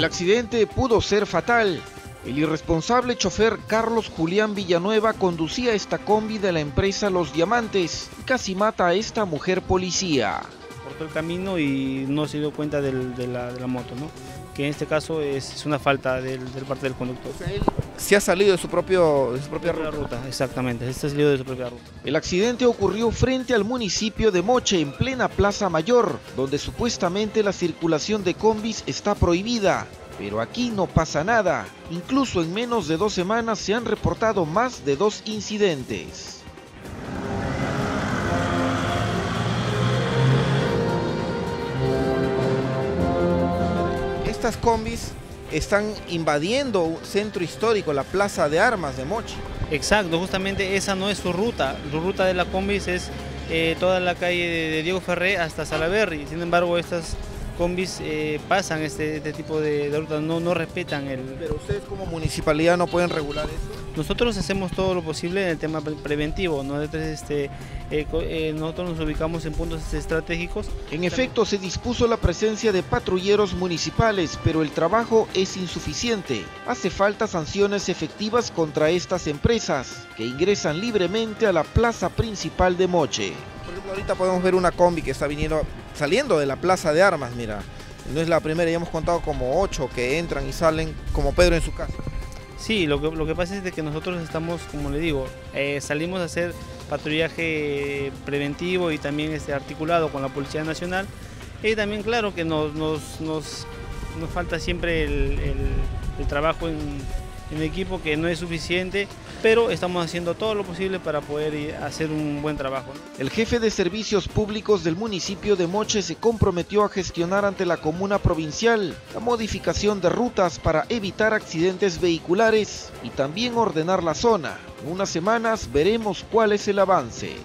El accidente pudo ser fatal. El irresponsable chofer Carlos Julián Villanueva conducía esta combi de la empresa Los Diamantes y casi mata a esta mujer policía. Cortó el camino y no se dio cuenta del- de, la, de la moto, ¿no? que en este caso es, es una falta del, del parte del conductor. Se ha salido de su, propio, de su propia ruta. ruta, exactamente, este es salido de su propia ruta. El accidente ocurrió frente al municipio de Moche, en plena Plaza Mayor, donde supuestamente la circulación de combis está prohibida. Pero aquí no pasa nada. Incluso en menos de dos semanas se han reportado más de dos incidentes. Estas combis están invadiendo un centro histórico, la Plaza de Armas de Mochi. Exacto, justamente esa no es su ruta. Su ruta de la combis es eh, toda la calle de, de Diego Ferré hasta Salaberry. Sin embargo, estas combis eh, pasan este, este tipo de, de rutas, no, no respetan el... Pero ustedes como municipalidad no pueden regular eso. Nosotros hacemos todo lo posible en el tema pre- preventivo, ¿no? Este, eh, eh, nosotros nos ubicamos en puntos estratégicos En efecto, se dispuso la presencia de patrulleros municipales, pero el trabajo es insuficiente. Hace falta sanciones efectivas contra estas empresas, que ingresan libremente a la plaza principal de Moche. Por ejemplo, ahorita podemos ver una combi que está viniendo, saliendo de la Plaza de Armas, mira. No es la primera, ya hemos contado como ocho que entran y salen como Pedro en su casa. Sí, lo que, lo que pasa es de que nosotros estamos, como le digo, eh, salimos a hacer patrullaje preventivo y también este, articulado con la Policía Nacional. Y también, claro, que nos, nos, nos, nos falta siempre el, el- el trabajo en, en equipo, que no es suficiente, pero estamos haciendo todo lo posible para poder hacer un buen trabajo. El jefe de servicios públicos del municipio de Moche se comprometió a gestionar ante la comuna provincial la modificación de rutas para evitar accidentes vehiculares y también ordenar la zona. En unas semanas veremos cuál es el avance.